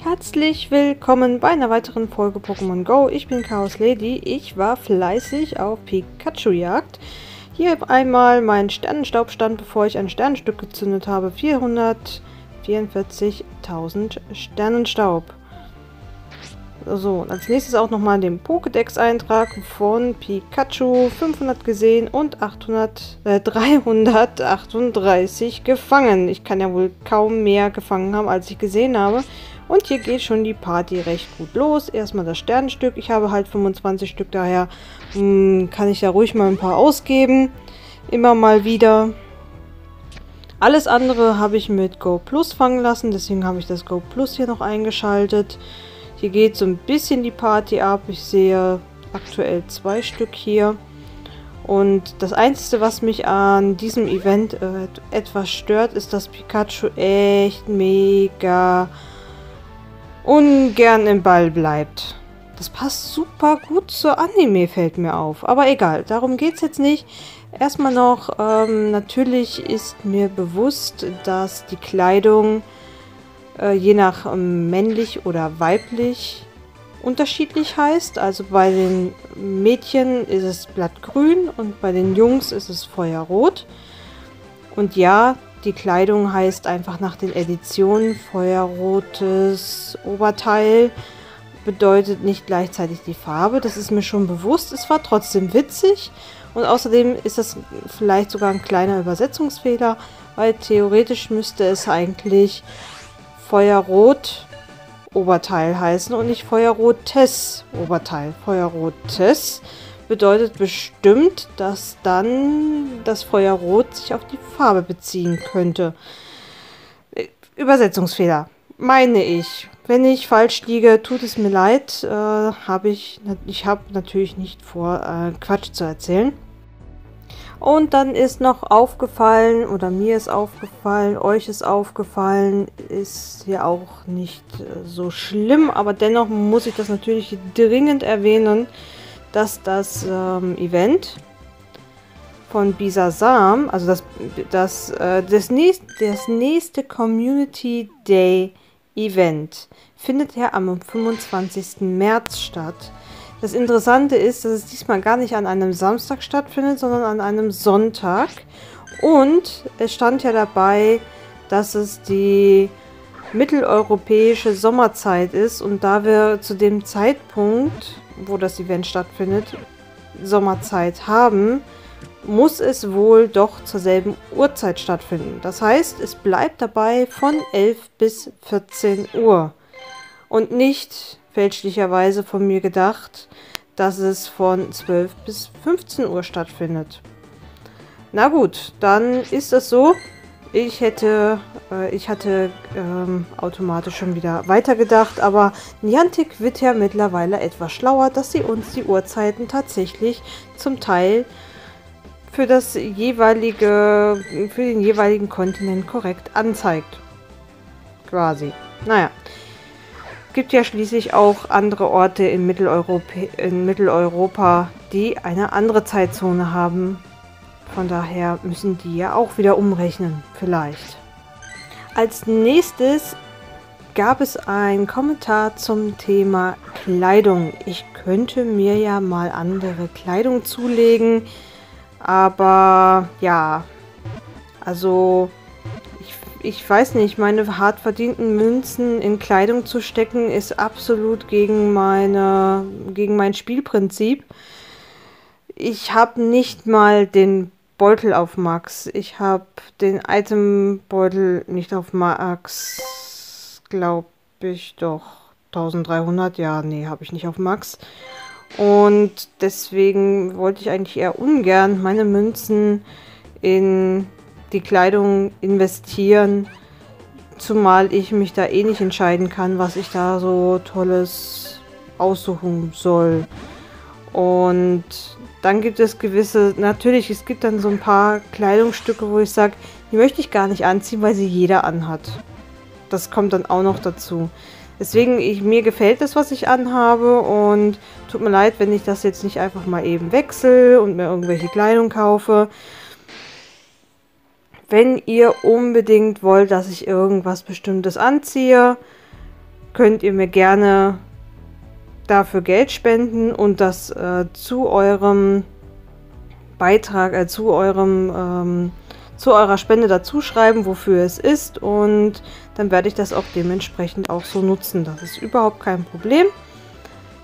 Herzlich willkommen bei einer weiteren Folge Pokémon Go. Ich bin Chaos Lady. Ich war fleißig auf Pikachu-Jagd. Hier einmal mein Sternenstaubstand, bevor ich ein Sternenstück gezündet habe. 444.000 Sternenstaub. So, als nächstes auch nochmal den Pokédex-Eintrag von Pikachu. 500 gesehen und 800, äh, 338 gefangen. Ich kann ja wohl kaum mehr gefangen haben, als ich gesehen habe. Und hier geht schon die Party recht gut los. Erstmal das Sternenstück. Ich habe halt 25 Stück, daher mh, hm, kann ich ja ruhig mal ein paar ausgeben. Immer mal wieder. Alles andere habe ich mit Go Plus fangen lassen, deswegen habe ich das Go Plus hier noch eingeschaltet. Hier geht so ein bisschen die Party ab. Ich sehe aktuell zwei Stück hier. Und das Einzige, was mich an diesem Event äh, etwas stört, ist, dass Pikachu echt mega ungern im Ball bleibt. Das passt super gut zur Anime, fällt mir auf. Aber egal, darum geht es jetzt nicht. Erstmal noch, ähm, natürlich ist mir bewusst, dass die Kleidung äh, je nach ähm, männlich oder weiblich unterschiedlich heißt. Also bei den Mädchen ist es blattgrün und bei den Jungs ist es feuerrot. Und ja, die Kleidung heißt einfach nach den Editionen feuerrotes Oberteil. Bedeutet nicht gleichzeitig die Farbe. Das ist mir schon bewusst. Es war trotzdem witzig. Und außerdem ist das vielleicht sogar ein kleiner Übersetzungsfehler, weil theoretisch müsste es eigentlich Feuerrot Oberteil heißen und nicht Feuerrotes Oberteil. Feuerrotes bedeutet bestimmt, dass dann das Feuerrot sich auf die Farbe beziehen könnte. Übersetzungsfehler, meine ich. Wenn ich falsch liege, tut es mir leid. Äh, habe ich, ich habe natürlich nicht vor, äh, Quatsch zu erzählen. Und dann ist noch aufgefallen, oder mir ist aufgefallen, euch ist aufgefallen, ist ja auch nicht äh, so schlimm, aber dennoch muss ich das natürlich dringend erwähnen, dass das ähm, Event von Bisasam, also das, das, äh, das, nächst, das nächste Community Day Event, findet ja am 25. März statt. Das Interessante ist, dass es diesmal gar nicht an einem Samstag stattfindet, sondern an einem Sonntag. Und es stand ja dabei, dass es die mitteleuropäische Sommerzeit ist. Und da wir zu dem Zeitpunkt, wo das Event stattfindet, Sommerzeit haben, muss es wohl doch zur selben Uhrzeit stattfinden. Das heißt, es bleibt dabei von 11 bis 14 Uhr. Und nicht fälschlicherweise von mir gedacht, dass es von 12 bis 15 Uhr stattfindet. Na gut, dann ist es so. Ich hätte, äh, ich hatte ähm, automatisch schon wieder weitergedacht, aber Niantic wird ja mittlerweile etwas schlauer, dass sie uns die Uhrzeiten tatsächlich zum Teil für das jeweilige, für den jeweiligen Kontinent korrekt anzeigt. Quasi. Naja gibt ja schließlich auch andere Orte in Mitteleuropa, in Mitteleuropa, die eine andere Zeitzone haben. Von daher müssen die ja auch wieder umrechnen, vielleicht. Als nächstes gab es einen Kommentar zum Thema Kleidung. Ich könnte mir ja mal andere Kleidung zulegen, aber ja, also ich weiß nicht, meine hart verdienten Münzen in Kleidung zu stecken, ist absolut gegen meine, gegen mein Spielprinzip. Ich habe nicht mal den Beutel auf Max. Ich habe den Itembeutel nicht auf Max, glaube ich doch. 1300, ja, nee, habe ich nicht auf Max. Und deswegen wollte ich eigentlich eher ungern meine Münzen in die Kleidung investieren, zumal ich mich da eh nicht entscheiden kann, was ich da so tolles aussuchen soll. Und dann gibt es gewisse, natürlich, es gibt dann so ein paar Kleidungsstücke, wo ich sage, die möchte ich gar nicht anziehen, weil sie jeder anhat. Das kommt dann auch noch dazu. Deswegen, ich, mir gefällt das, was ich anhabe und tut mir leid, wenn ich das jetzt nicht einfach mal eben wechsle und mir irgendwelche Kleidung kaufe. Wenn ihr unbedingt wollt, dass ich irgendwas Bestimmtes anziehe, könnt ihr mir gerne dafür Geld spenden und das äh, zu eurem Beitrag, äh, zu eurem ähm, zu eurer Spende dazu schreiben, wofür es ist und dann werde ich das auch dementsprechend auch so nutzen. Das ist überhaupt kein Problem.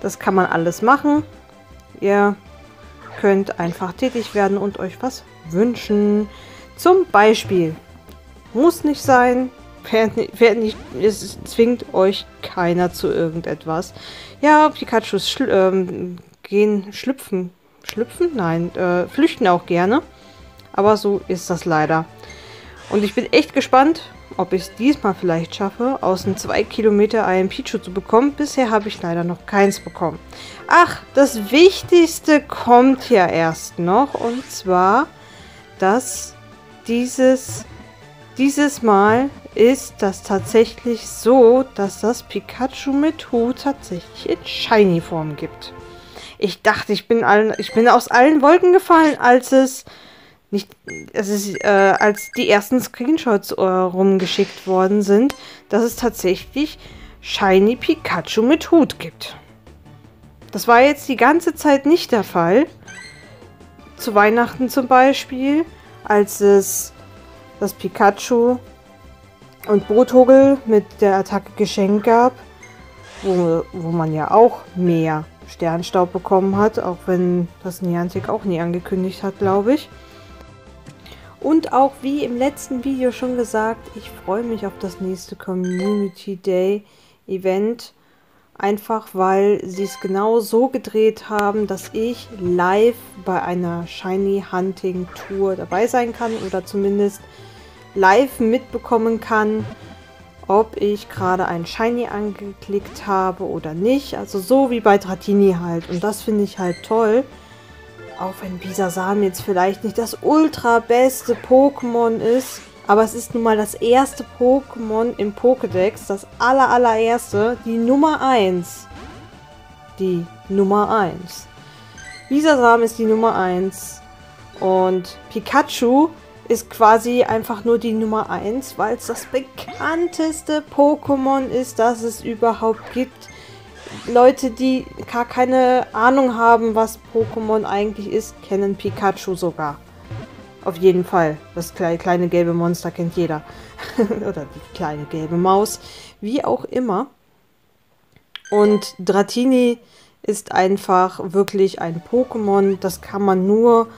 Das kann man alles machen. Ihr könnt einfach tätig werden und euch was wünschen. Zum Beispiel. Muss nicht sein. Nicht, es zwingt euch keiner zu irgendetwas. Ja, Pikachus schl ähm, gehen schlüpfen. Schlüpfen? Nein, äh, flüchten auch gerne. Aber so ist das leider. Und ich bin echt gespannt, ob ich es diesmal vielleicht schaffe, aus einem 2 Kilometer einen Pichu zu bekommen. Bisher habe ich leider noch keins bekommen. Ach, das Wichtigste kommt ja erst noch. Und zwar, dass dieses, dieses Mal ist das tatsächlich so, dass das Pikachu mit Hut tatsächlich in Shiny-Form gibt. Ich dachte, ich bin, allen, ich bin aus allen Wolken gefallen, als es nicht, es äh, als die ersten Screenshots äh, rumgeschickt worden sind, dass es tatsächlich Shiny Pikachu mit Hut gibt. Das war jetzt die ganze Zeit nicht der Fall. Zu Weihnachten zum Beispiel, als es das Pikachu und Bothogel mit der Attacke geschenkt gab, wo, wo man ja auch mehr Sternstaub bekommen hat, auch wenn das Niantic auch nie angekündigt hat, glaube ich. Und auch wie im letzten Video schon gesagt, ich freue mich auf das nächste Community Day Event. Einfach weil sie es genau so gedreht haben, dass ich live bei einer Shiny Hunting Tour dabei sein kann oder zumindest live mitbekommen kann, ob ich gerade ein Shiny angeklickt habe oder nicht. Also so wie bei Dratini halt. Und das finde ich halt toll. Auch wenn Bisasam jetzt vielleicht nicht das ultra beste Pokémon ist, aber es ist nun mal das erste Pokémon im Pokédex, das aller allererste, die Nummer 1. Die Nummer 1. Bisasam ist die Nummer 1 und Pikachu ist quasi einfach nur die Nummer 1, weil es das bekannteste Pokémon ist, das es überhaupt gibt. Leute, die gar keine Ahnung haben, was Pokémon eigentlich ist, kennen Pikachu sogar. Auf jeden Fall. Das kleine gelbe Monster kennt jeder. Oder die kleine gelbe Maus. Wie auch immer. Und Dratini ist einfach wirklich ein Pokémon. Das kann man nur,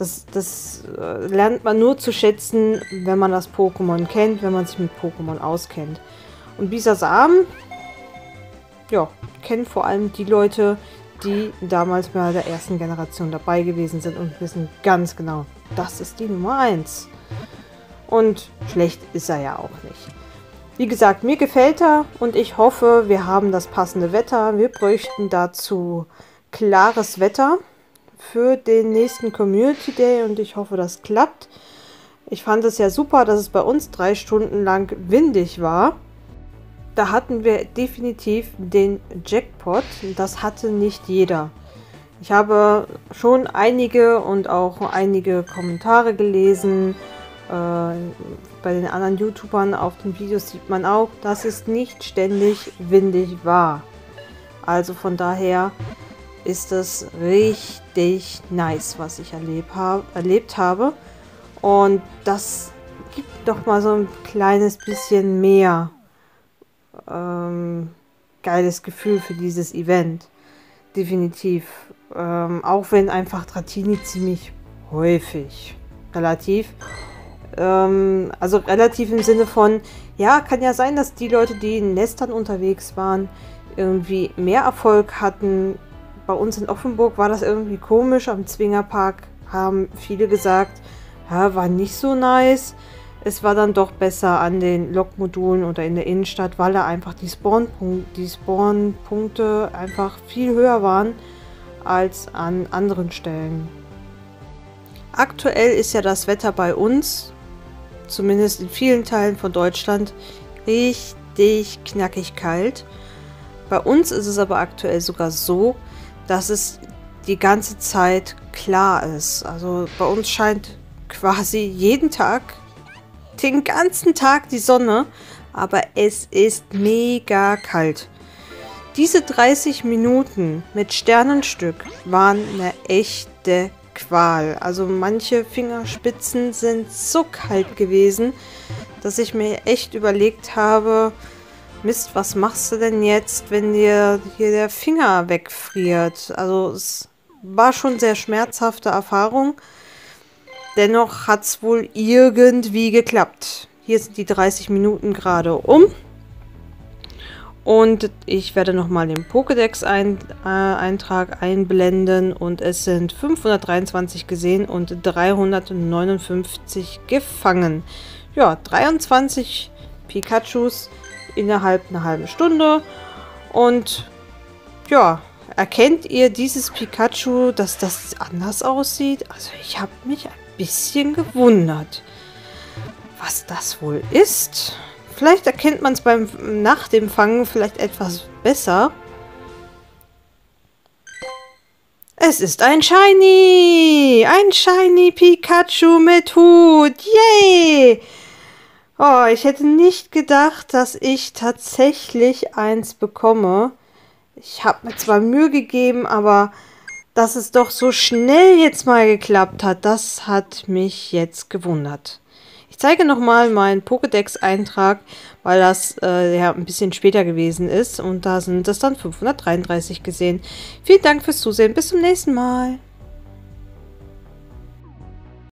das, das äh, lernt man nur zu schätzen, wenn man das Pokémon kennt, wenn man sich mit Pokémon auskennt. Und Bisasam ja, kennen vor allem die Leute, die damals bei der ersten Generation dabei gewesen sind und wissen ganz genau, das ist die Nummer 1. Und schlecht ist er ja auch nicht. Wie gesagt, mir gefällt er und ich hoffe, wir haben das passende Wetter. Wir bräuchten dazu klares Wetter für den nächsten Community Day und ich hoffe, das klappt. Ich fand es ja super, dass es bei uns drei Stunden lang windig war da hatten wir definitiv den Jackpot. Das hatte nicht jeder. Ich habe schon einige und auch einige Kommentare gelesen. Äh, bei den anderen YouTubern auf den Videos sieht man auch, dass es nicht ständig windig war. Also von daher ist es richtig nice, was ich erlebt, hab, erlebt habe. Und das gibt noch mal so ein kleines bisschen mehr ähm, geiles Gefühl für dieses Event. Definitiv. Ähm, auch wenn einfach Dratini ziemlich häufig, relativ, ähm, also relativ im Sinne von, ja, kann ja sein, dass die Leute, die in Nestern unterwegs waren, irgendwie mehr Erfolg hatten. Bei uns in Offenburg war das irgendwie komisch. Am Zwingerpark haben viele gesagt, ja, war nicht so nice. Es war dann doch besser an den Lokmodulen oder in der Innenstadt, weil da einfach die Spawnpunkte die Spawn einfach viel höher waren als an anderen Stellen. Aktuell ist ja das Wetter bei uns, zumindest in vielen Teilen von Deutschland, richtig knackig kalt. Bei uns ist es aber aktuell sogar so, dass es die ganze Zeit klar ist. Also bei uns scheint quasi jeden Tag den ganzen Tag die Sonne. aber es ist mega kalt. Diese 30 Minuten mit Sternenstück waren eine echte Qual. Also manche Fingerspitzen sind so kalt gewesen, dass ich mir echt überlegt habe, Mist, was machst du denn jetzt, wenn dir hier der Finger wegfriert? Also es war schon sehr schmerzhafte Erfahrung. Dennoch hat es wohl irgendwie geklappt. Hier sind die 30 Minuten gerade um. Und ich werde nochmal den Pokédex-Eintrag ein, äh, einblenden. Und es sind 523 gesehen und 359 gefangen. Ja, 23 Pikachus innerhalb einer halben Stunde. Und ja, erkennt ihr dieses Pikachu, dass das anders aussieht? Also ich habe mich ein bisschen gewundert, was das wohl ist. Vielleicht erkennt man es beim nach dem Fangen vielleicht etwas besser. Es ist ein Shiny! Ein Shiny Pikachu mit Hut! Yay! Oh, ich hätte nicht gedacht, dass ich tatsächlich eins bekomme. Ich habe mir zwar Mühe gegeben, aber dass es doch so schnell jetzt mal geklappt hat, das hat mich jetzt gewundert zeige nochmal meinen Pokédex-Eintrag, weil das äh, ja ein bisschen später gewesen ist. Und da sind es dann 533 gesehen. Vielen Dank fürs Zusehen. Bis zum nächsten Mal.